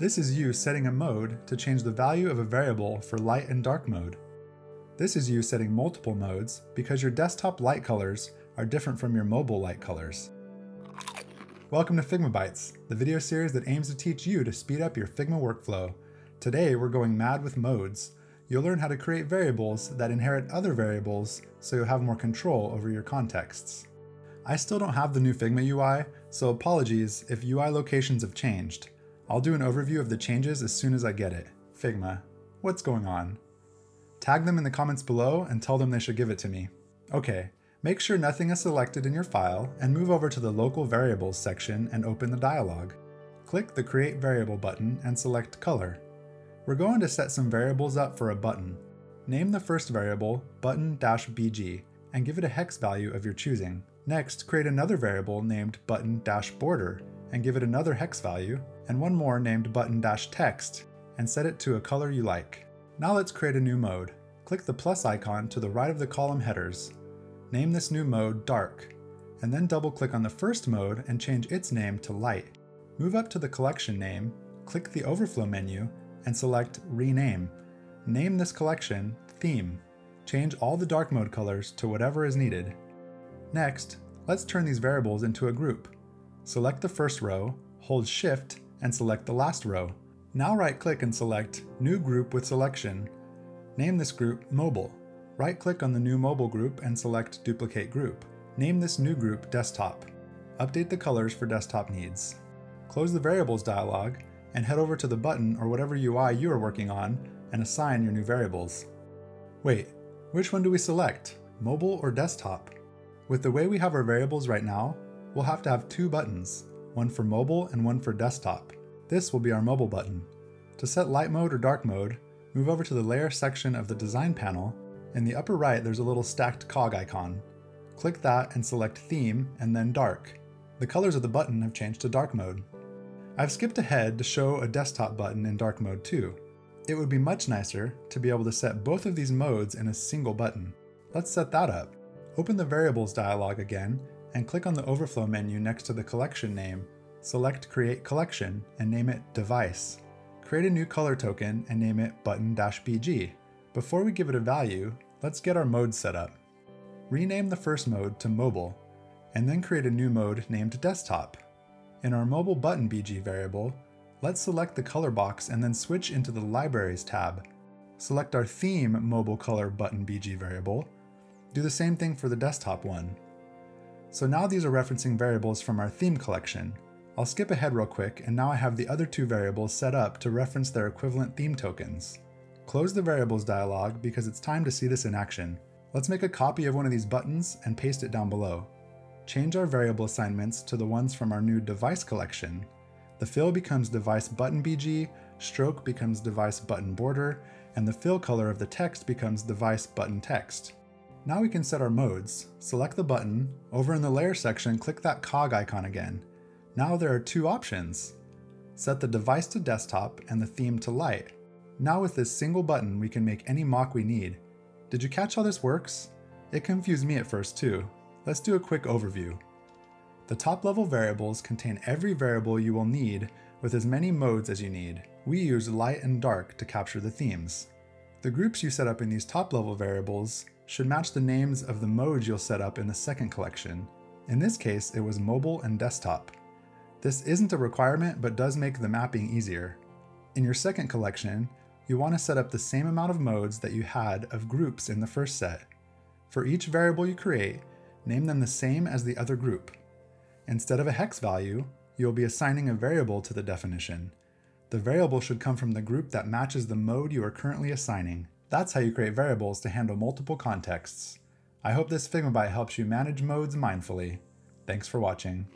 This is you setting a mode to change the value of a variable for light and dark mode. This is you setting multiple modes because your desktop light colors are different from your mobile light colors. Welcome to Figma Bites, the video series that aims to teach you to speed up your Figma workflow. Today we're going mad with modes. You'll learn how to create variables that inherit other variables so you'll have more control over your contexts. I still don't have the new Figma UI, so apologies if UI locations have changed. I'll do an overview of the changes as soon as I get it. Figma, what's going on? Tag them in the comments below and tell them they should give it to me. Okay, make sure nothing is selected in your file and move over to the Local Variables section and open the dialog. Click the Create Variable button and select Color. We're going to set some variables up for a button. Name the first variable button-bg and give it a hex value of your choosing. Next, create another variable named button-border and give it another hex value, and one more named button-text and set it to a color you like. Now let's create a new mode. Click the plus icon to the right of the column headers. Name this new mode Dark, and then double click on the first mode and change its name to Light. Move up to the collection name, click the overflow menu, and select Rename. Name this collection Theme. Change all the dark mode colors to whatever is needed. Next, let's turn these variables into a group. Select the first row, hold Shift, and select the last row. Now right-click and select New Group with Selection. Name this group Mobile. Right-click on the new mobile group and select Duplicate Group. Name this new group Desktop. Update the colors for desktop needs. Close the Variables dialog and head over to the button or whatever UI you are working on and assign your new variables. Wait, which one do we select, mobile or desktop? With the way we have our variables right now, we'll have to have two buttons, one for mobile and one for desktop. This will be our mobile button. To set light mode or dark mode, move over to the layer section of the design panel. In the upper right, there's a little stacked cog icon. Click that and select theme and then dark. The colors of the button have changed to dark mode. I've skipped ahead to show a desktop button in dark mode too. It would be much nicer to be able to set both of these modes in a single button. Let's set that up. Open the Variables dialog again and click on the Overflow menu next to the collection name. Select Create Collection and name it Device. Create a new color token and name it Button-BG. Before we give it a value, let's get our mode set up. Rename the first mode to Mobile, and then create a new mode named Desktop. In our Mobile Button BG variable, let's select the color box and then switch into the Libraries tab. Select our Theme Mobile Color Button BG variable, do the same thing for the desktop one. So now these are referencing variables from our theme collection. I'll skip ahead real quick and now I have the other two variables set up to reference their equivalent theme tokens. Close the variables dialog because it's time to see this in action. Let's make a copy of one of these buttons and paste it down below. Change our variable assignments to the ones from our new device collection. The fill becomes device button BG, stroke becomes device button border, and the fill color of the text becomes device button text. Now we can set our modes. Select the button, over in the layer section click that cog icon again. Now there are two options. Set the device to desktop and the theme to light. Now with this single button we can make any mock we need. Did you catch how this works? It confused me at first too. Let's do a quick overview. The top level variables contain every variable you will need with as many modes as you need. We use light and dark to capture the themes. The groups you set up in these top level variables should match the names of the modes you'll set up in the second collection. In this case, it was mobile and desktop. This isn't a requirement, but does make the mapping easier. In your second collection, you want to set up the same amount of modes that you had of groups in the first set. For each variable you create, name them the same as the other group. Instead of a hex value, you'll be assigning a variable to the definition. The variable should come from the group that matches the mode you are currently assigning. That's how you create variables to handle multiple contexts. I hope this Figma Bite helps you manage modes mindfully. Thanks for watching.